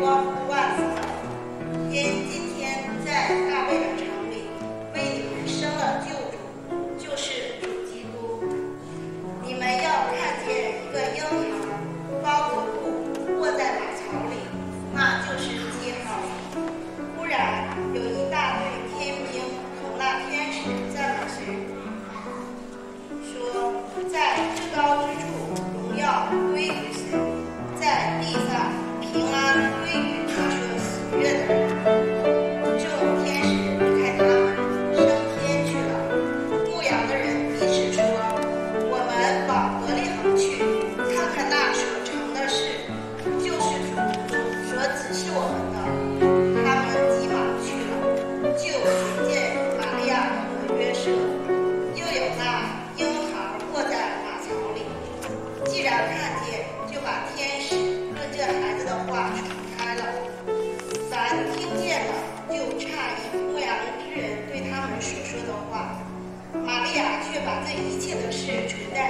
光万族的，因今天在大卫的城里为你们生了救主，就是主基督。你们要看见一个婴孩包着布卧在马槽里，那就是记号。忽然有一大队天兵同那天使赞美神，说：在至高之处对。一切的事存在，